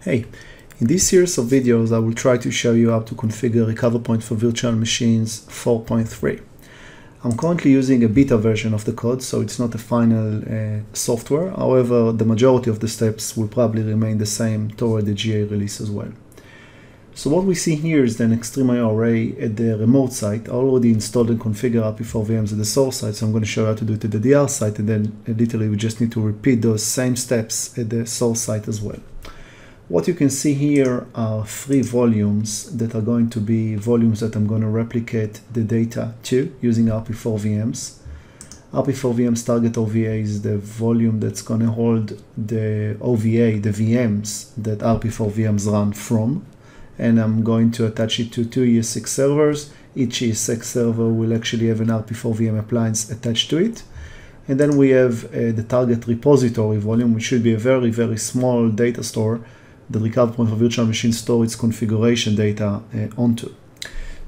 Hey, in this series of videos I will try to show you how to configure RecoverPoint for virtual machines 4.3. I'm currently using a beta version of the code so it's not a final uh, software, however the majority of the steps will probably remain the same toward the GA release as well. So what we see here is an XtremIO array at the remote site. I already installed and configured RP4VMs at the source site, so I'm going to show you how to do it at the DR site, and then uh, literally we just need to repeat those same steps at the source site as well. What you can see here are three volumes that are going to be volumes that I'm going to replicate the data to using RP4VMs. RP4VM's target OVA is the volume that's going to hold the OVA, the VMs that RP4VMs run from. And I'm going to attach it to two ESX servers. Each ESX server will actually have an RP4VM appliance attached to it. And then we have uh, the target repository volume, which should be a very, very small data store the RecoverPoint for virtual machine store its configuration data uh, onto.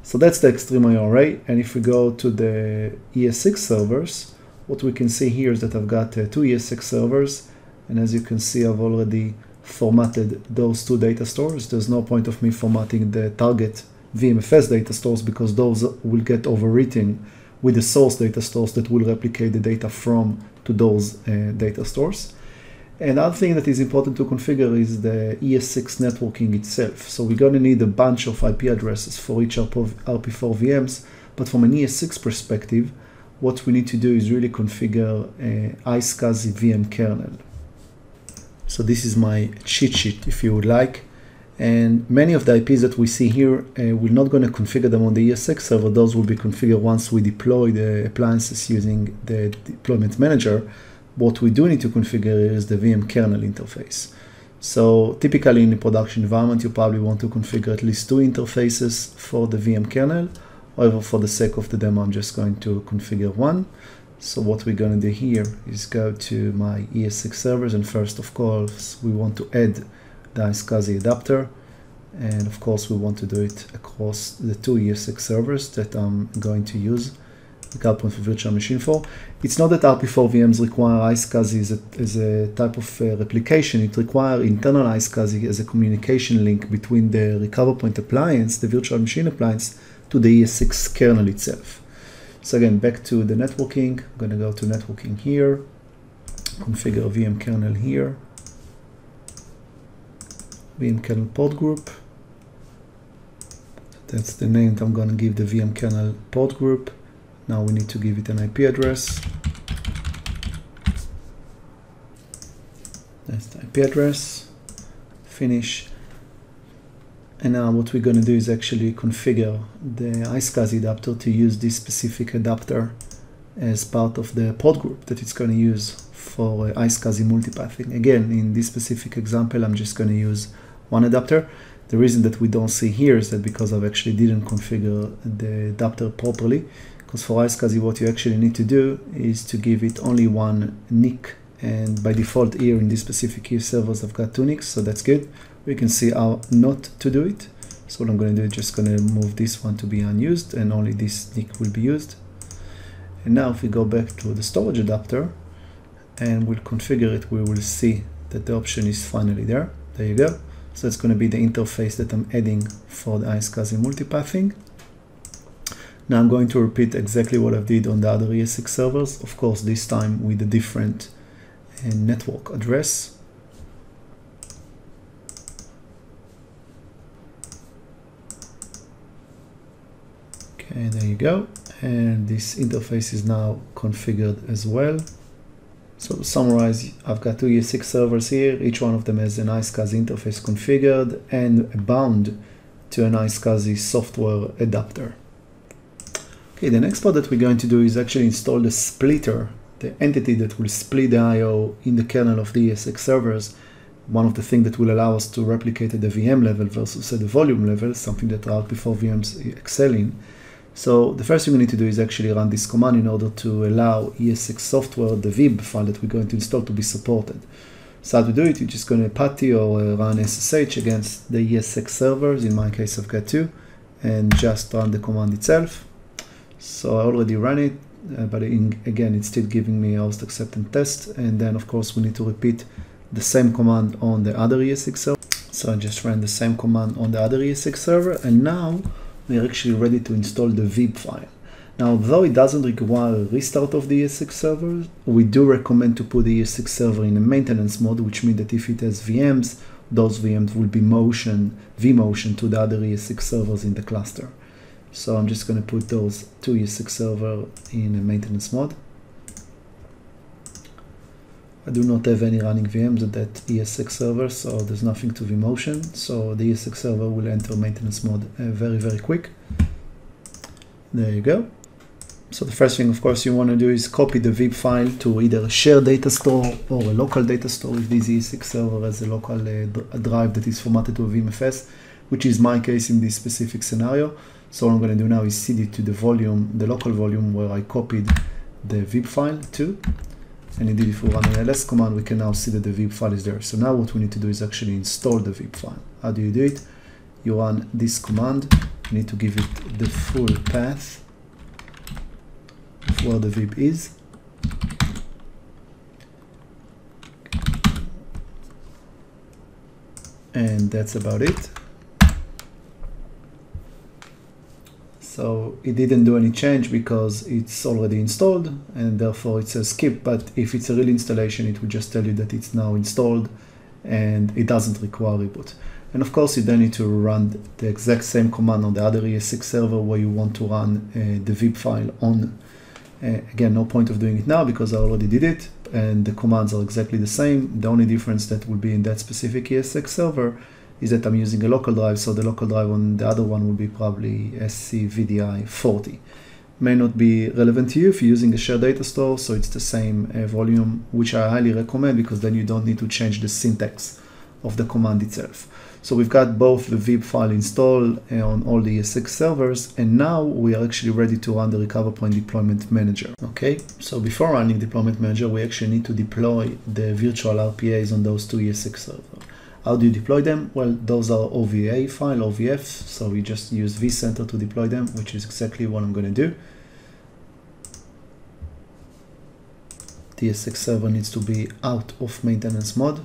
So that's the XtremIO array. And if we go to the ESX servers, what we can see here is that I've got uh, two ESX servers. And as you can see, I've already formatted those two data stores. There's no point of me formatting the target VMFS data stores because those will get overwritten with the source data stores that will replicate the data from to those uh, data stores. And another thing that is important to configure is the ESX networking itself. So we're going to need a bunch of IP addresses for each of RP4 VMs, but from an ESX perspective, what we need to do is really configure a iSCSI VM kernel. So this is my cheat sheet, if you would like. And many of the IPs that we see here, uh, we're not going to configure them on the ESX server. Those will be configured once we deploy the appliances using the deployment manager what we do need to configure is the VM kernel interface. So typically in a production environment, you probably want to configure at least two interfaces for the VM kernel. However, for the sake of the demo, I'm just going to configure one. So what we're going to do here is go to my ESX servers. And first, of course, we want to add the iSCSI adapter. And of course, we want to do it across the two ESX servers that I'm going to use the point for virtual machine for. It's not that RP4 VMs require iSCSI as a, as a type of uh, replication. It requires internal iSCSI as a communication link between the recovery point appliance, the virtual machine appliance, to the ESX kernel itself. So again, back to the networking. I'm going to go to networking here, configure VM kernel here, VM kernel port group. That's the name that I'm going to give the VM kernel port group. Now we need to give it an IP address. That's the IP address. Finish. And now what we're going to do is actually configure the iSCSI adapter to use this specific adapter as part of the port group that it's going to use for uh, iSCSI multipathing. Again, in this specific example, I'm just going to use one adapter. The reason that we don't see here is that because I've actually didn't configure the adapter properly, because for iSCSI, what you actually need to do is to give it only one NIC. And by default here in this specific key servers, I've got two NICs, so that's good. We can see how not to do it. So what I'm going to do is just going to move this one to be unused and only this NIC will be used. And now if we go back to the storage adapter and we'll configure it, we will see that the option is finally there. There you go. So it's going to be the interface that I'm adding for the iSCSI multipathing. Now I'm going to repeat exactly what I did on the other ESX servers, of course this time with a different uh, network address. Okay, there you go. And this interface is now configured as well. So to summarize, I've got two ESX servers here. Each one of them has an iSCSI interface configured and bound to an iSCSI software adapter. Okay, the next part that we're going to do is actually install the splitter, the entity that will split the I.O. in the kernel of the ESX servers. One of the things that will allow us to replicate at the VM level versus at the volume level, something that RP4VMs excel in. So the first thing we need to do is actually run this command in order to allow ESX software, the VIB file that we're going to install to be supported. So how to do it, you're just going to putty or uh, run SSH against the ESX servers. In my case, I've got two, and just run the command itself. So I already ran it, uh, but in, again, it's still giving me host acceptance test. And then of course we need to repeat the same command on the other ESX server. So I just ran the same command on the other ESX server and now we're actually ready to install the VIB file. Now, though it doesn't require a restart of the ESX server, we do recommend to put the ESX server in a maintenance mode, which means that if it has VMs, those VMs will be motion, vMotion to the other ESX servers in the cluster. So I'm just going to put those two ESX server in a maintenance mode. I do not have any running VMs at that ESX server, so there's nothing to vMotion. So the ESX server will enter maintenance mode uh, very, very quick. There you go. So the first thing, of course, you want to do is copy the VIB file to either a shared data store or a local data store if this ESX server has a local uh, drive that is formatted to a VMFS, which is my case in this specific scenario. So what I'm going to do now is cd to the volume, the local volume where I copied the VIB file to. And indeed, if we run an ls command, we can now see that the VIB file is there. So now what we need to do is actually install the VIB file. How do you do it? You run this command. You need to give it the full path of where the VIB is. And that's about it. So it didn't do any change because it's already installed and therefore it says skip. But if it's a real installation, it will just tell you that it's now installed and it doesn't require reboot. And of course, you then need to run the exact same command on the other ESX server where you want to run uh, the VIB file on uh, again, no point of doing it now because I already did it and the commands are exactly the same. The only difference that will be in that specific ESX server is that I'm using a local drive, so the local drive on the other one will be probably SCVDI 40. May not be relevant to you if you're using a shared data store, so it's the same uh, volume, which I highly recommend because then you don't need to change the syntax of the command itself. So we've got both the VIB file installed uh, on all the ESX servers, and now we are actually ready to run the Recover Point Deployment Manager. Okay, so before running Deployment Manager, we actually need to deploy the virtual RPAs on those two ESX servers. How do you deploy them? Well, those are OVA file, OVF, so we just use vCenter to deploy them, which is exactly what I'm going to do. The ESX server needs to be out of maintenance mode.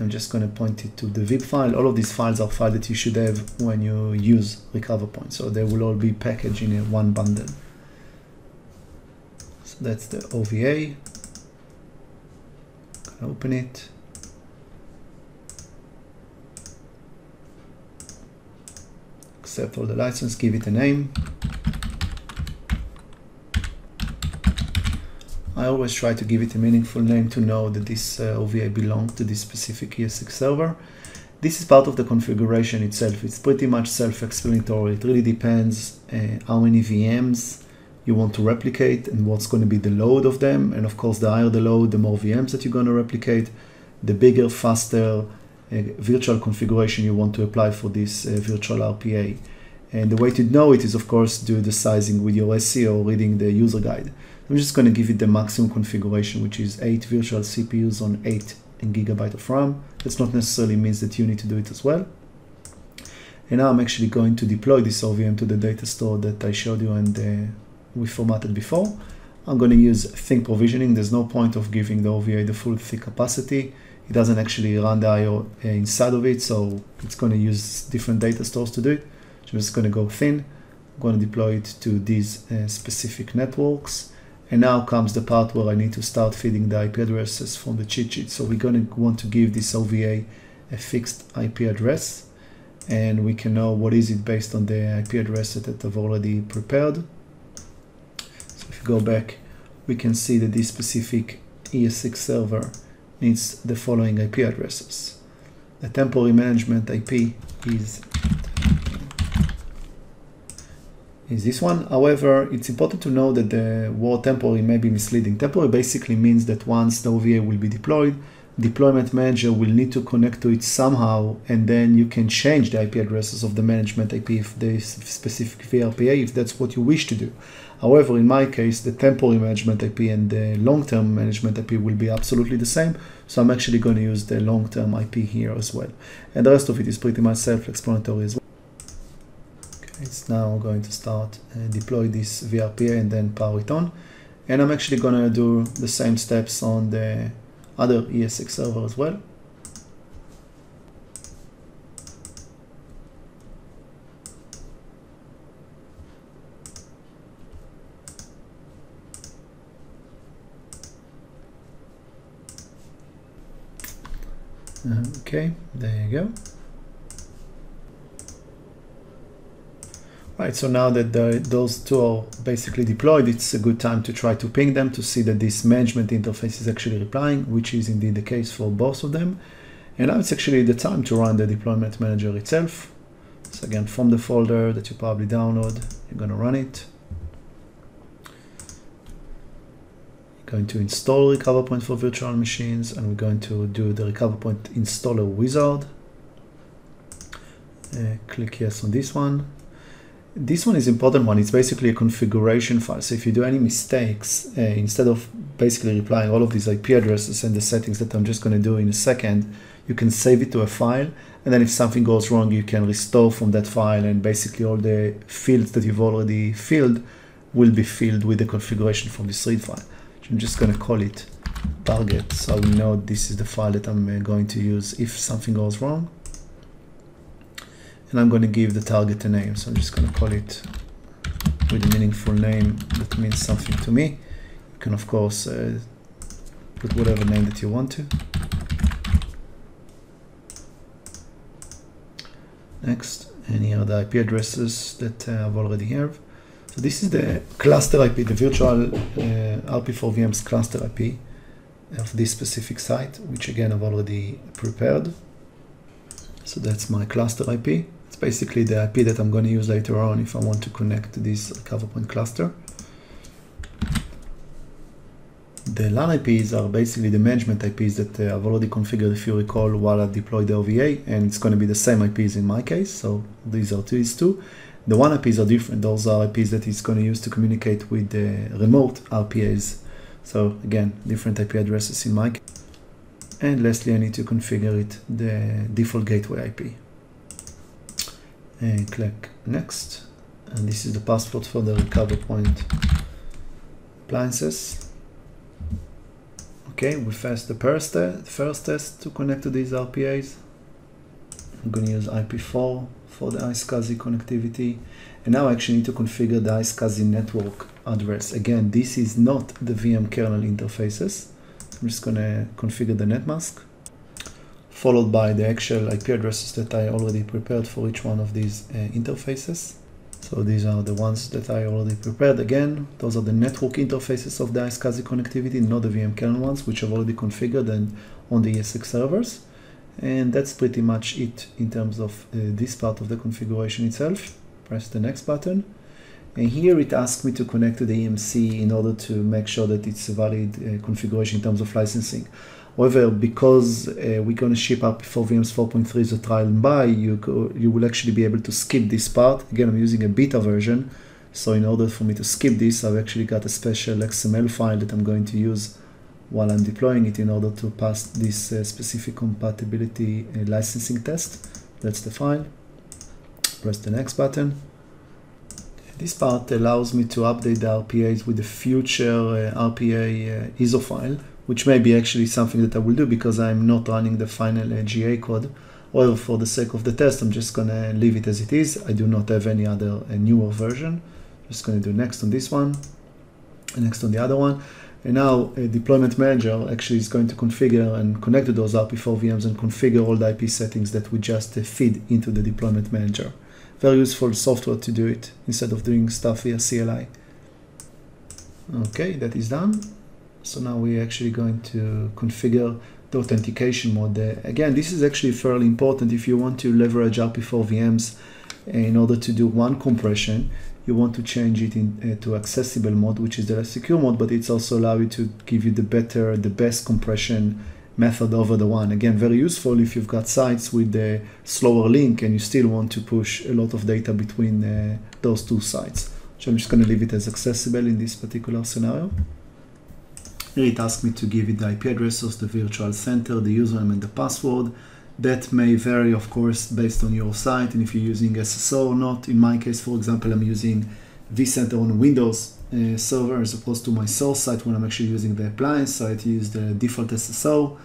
I'm just going to point it to the VIP file. All of these files are files that you should have when you use Recover Point. So they will all be packaged in a one bundle. So that's the OVA. Open it. Accept all the license, give it a name. I always try to give it a meaningful name to know that this uh, OVA belongs to this specific ESX server. This is part of the configuration itself. It's pretty much self-explanatory. It really depends uh, how many VMs you want to replicate and what's going to be the load of them. And of course, the higher the load, the more VMs that you're going to replicate, the bigger, faster virtual configuration you want to apply for this uh, virtual RPA. And the way to know it is, of course, do the sizing with your SE or reading the user guide. I'm just going to give it the maximum configuration, which is 8 virtual CPUs on 8 gigabyte of RAM. That's not necessarily means that you need to do it as well. And now I'm actually going to deploy this OVM to the data store that I showed you and uh, we formatted before. I'm going to use thin provisioning. There's no point of giving the OVA the full thick capacity. It doesn't actually run the IO inside of it, so it's going to use different data stores to do it. I'm just going to go thin. I'm going to deploy it to these uh, specific networks. And now comes the part where I need to start feeding the IP addresses from the cheat sheet. So we're going to want to give this OVA a fixed IP address. And we can know what is it based on the IP address that I've already prepared. You go back, we can see that this specific ESX server needs the following IP addresses. The temporary management IP is is this one. However, it's important to know that the word temporary may be misleading. Temporary basically means that once the OVA will be deployed, deployment manager will need to connect to it somehow, and then you can change the IP addresses of the management IP if the specific VRPA, if that's what you wish to do. However, in my case, the temporary management IP and the long-term management IP will be absolutely the same. So I'm actually going to use the long-term IP here as well. And the rest of it is pretty much self-explanatory as well. It's now going to start uh, deploy this VRPA and then power it on. And I'm actually going to do the same steps on the other ESX server as well. Okay, there you go. Right, so now that the, those two are basically deployed, it's a good time to try to ping them to see that this management interface is actually replying, which is indeed the case for both of them. And now it's actually the time to run the deployment manager itself. So again, from the folder that you probably download, you're going to run it. Going to install Recover Point for virtual machines, and we're going to do the Recover Point installer wizard. Uh, click yes on this one this one is important one. It's basically a configuration file. So if you do any mistakes, uh, instead of basically replying all of these IP addresses and the settings that I'm just going to do in a second, you can save it to a file. And then if something goes wrong, you can restore from that file and basically all the fields that you've already filled will be filled with the configuration from this read file. I'm just going to call it target. So we know this is the file that I'm uh, going to use if something goes wrong and I'm going to give the target a name. So I'm just going to call it with a meaningful name that means something to me. You can of course uh, put whatever name that you want to. Next, any other IP addresses that uh, I've already have. So this is the cluster IP, the virtual uh, RP4VM's cluster IP of this specific site, which again I've already prepared. So that's my cluster IP It's basically the IP that I'm going to use later on if I want to connect to this recover point cluster. The LAN IPs are basically the management IPs that uh, I've already configured, if you recall, while I deployed the OVA, and it's going to be the same IPs in my case. So these are these two. The WAN IPs are different. Those are IPs that it's going to use to communicate with the remote RPAs. So again, different IP addresses in my case. And lastly, I need to configure it, the default gateway IP and click next and this is the password for the recover point appliances okay we first the first, test, first test to connect to these RPAs I'm going to use IP4 for the iSCSI connectivity and now I actually need to configure the iSCSI network address again this is not the VM kernel interfaces I'm just going to configure the netmask followed by the actual IP addresses that I already prepared for each one of these uh, interfaces. So these are the ones that I already prepared. Again, those are the network interfaces of the iSCSI connectivity, not the VM kernel ones, which I've already configured and on the ESX servers. And that's pretty much it in terms of uh, this part of the configuration itself. Press the next button. And here it asks me to connect to the EMC in order to make sure that it's a valid uh, configuration in terms of licensing. However, because uh, we're going to ship up for VMs 4.3 as a trial and buy, you, you will actually be able to skip this part. Again, I'm using a beta version. So in order for me to skip this, I've actually got a special XML file that I'm going to use while I'm deploying it in order to pass this uh, specific compatibility uh, licensing test. That's the file. Press the next button. This part allows me to update the RPAs with the future uh, RPA uh, ISO file which may be actually something that I will do because I'm not running the final uh, GA code. Or for the sake of the test, I'm just gonna leave it as it is. I do not have any other uh, newer version. Just gonna do next on this one, next on the other one. And now a deployment manager actually is going to configure and connect to those RP4 VMs and configure all the IP settings that we just uh, feed into the deployment manager. Very useful software to do it instead of doing stuff via CLI. Okay, that is done. So now we're actually going to configure the authentication mode. again, this is actually fairly important if you want to leverage RP4 VMs in order to do WAN compression. You want to change it in, uh, to accessible mode, which is the secure mode, but it's also allow you to give you the better, the best compression method over the WAN. Again, very useful if you've got sites with a slower link and you still want to push a lot of data between uh, those two sites. So I'm just going to leave it as accessible in this particular scenario. Here it asks me to give it the IP address of the virtual center, the username and the password. That may vary, of course, based on your site and if you're using SSO or not. In my case, for example, I'm using vCenter on Windows uh, server as opposed to my source site when I'm actually using the appliance. I use the default SSO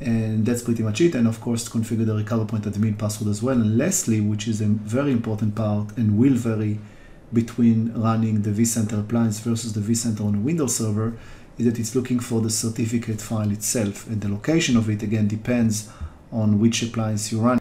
and that's pretty much it. And of course, configure the recover point admin password as well. And lastly, which is a very important part and will vary between running the vCenter appliance versus the vCenter on a Windows server, is that it's looking for the certificate file itself and the location of it again depends on which appliance you run.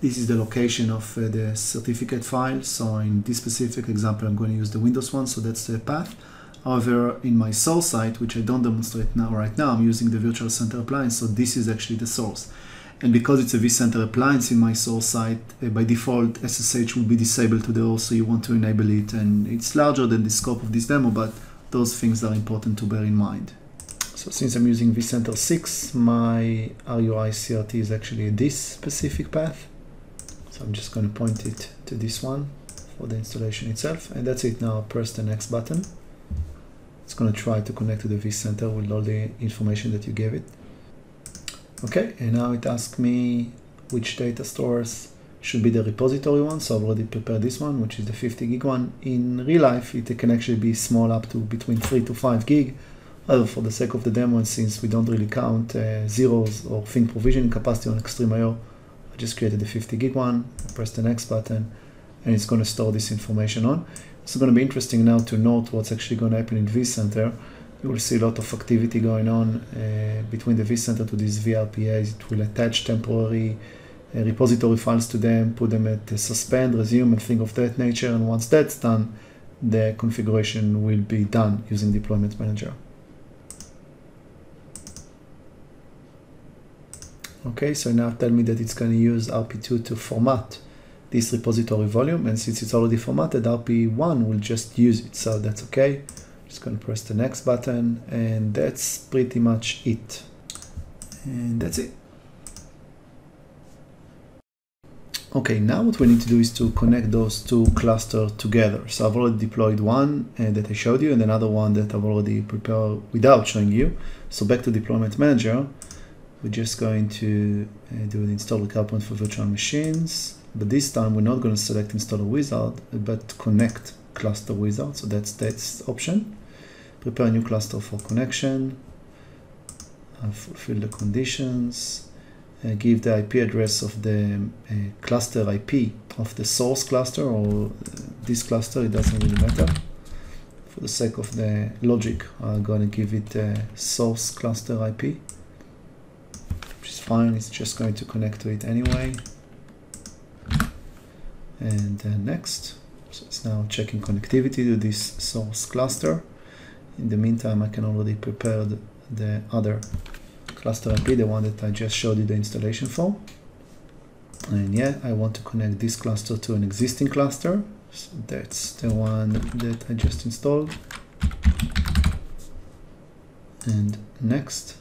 This is the location of uh, the certificate file. So in this specific example, I'm going to use the Windows one. So that's the path. However, in my source site, which I don't demonstrate now right now, I'm using the Virtual Center appliance. So this is actually the source. And because it's a vCenter appliance in my source site, uh, by default, SSH will be disabled to the host, so you want to enable it. And it's larger than the scope of this demo, but those things are important to bear in mind. So since I'm using vCenter 6, my RUI CRT is actually this specific path. So I'm just going to point it to this one for the installation itself. And that's it now. Press the next button. It's going to try to connect to the vCenter with all the information that you gave it. Okay, and now it asks me which data stores should be the repository one. So I've already prepared this one, which is the 50 gig one. In real life, it can actually be small up to between 3 to 5 gig. For the sake of the demo, and since we don't really count uh, zeros or thin provisioning capacity on XtremIO, I just created the 50 gig one, press the next button, and it's going to store this information on. It's going to be interesting now to note what's actually going to happen in vCenter you will see a lot of activity going on uh, between the vCenter to these VRPAs. It will attach temporary uh, repository files to them, put them at uh, suspend, resume, and things of that nature. And once that's done, the configuration will be done using Deployment Manager. Okay, so now tell me that it's going to use RP2 to format this repository volume. And since it's already formatted, RP1 will just use it. So that's okay. Just gonna press the next button and that's pretty much it. And that's it. Okay, now what we need to do is to connect those two clusters together. So I've already deployed one uh, that I showed you and another one that I've already prepared without showing you. So back to Deployment Manager, we're just going to uh, do an install RecoverPoint for virtual machines. But this time we're not going to select installer wizard, but connect cluster wizard. So that's that's option prepare new cluster for connection, uh, fulfill the conditions, uh, give the IP address of the uh, cluster IP of the source cluster or uh, this cluster, it doesn't really matter. For the sake of the logic, I'm going to give it a source cluster IP, fine, it's just going to connect to it anyway. And uh, next, so it's now checking connectivity to this source cluster. In the meantime, I can already prepare the, the other cluster IP, the one that I just showed you the installation for. And yeah, I want to connect this cluster to an existing cluster. So that's the one that I just installed. And next.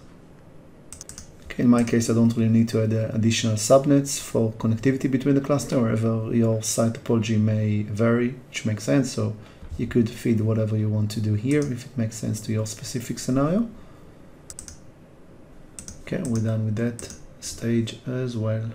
In my case, I don't really need to add uh, additional subnets for connectivity between the cluster, wherever your site topology may vary, which makes sense. So you could feed whatever you want to do here if it makes sense to your specific scenario. Okay, we're done with that stage as well.